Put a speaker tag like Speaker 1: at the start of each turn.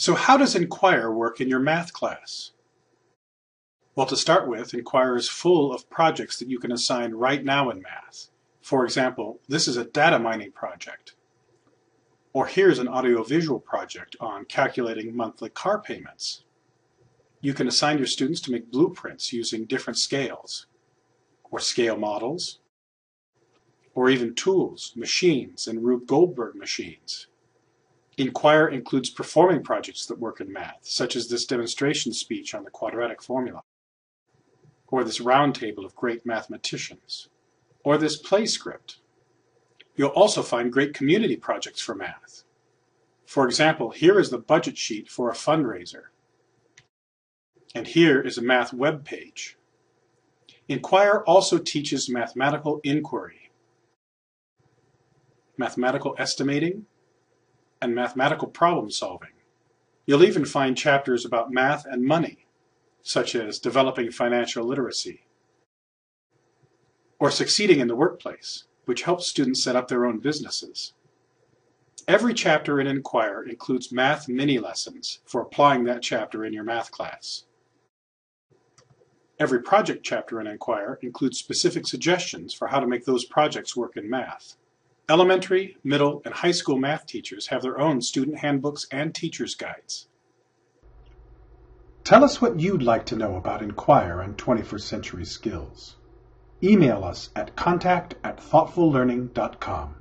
Speaker 1: So how does Inquire work in your math class? Well, to start with, Inquire is full of projects that you can assign right now in math. For example, this is a data mining project. Or here's an audiovisual project on calculating monthly car payments. You can assign your students to make blueprints using different scales, or scale models, or even tools, machines, and Rube Goldberg machines. Inquire includes performing projects that work in math, such as this demonstration speech on the quadratic formula, or this roundtable of great mathematicians, or this play script. You'll also find great community projects for math. For example, here is the budget sheet for a fundraiser. And here is a math web page. Inquire also teaches mathematical inquiry, mathematical estimating, and mathematical problem solving. You'll even find chapters about math and money, such as developing financial literacy, or succeeding in the workplace, which helps students set up their own businesses. Every chapter in Inquire includes math mini lessons for applying that chapter in your math class. Every project chapter in Inquire includes specific suggestions for how to make those projects work in math. Elementary, middle, and high school math teachers have their own student handbooks and teacher's guides. Tell us what you'd like to know about Inquire and 21st Century Skills. Email us at contact at thoughtfullearning.com.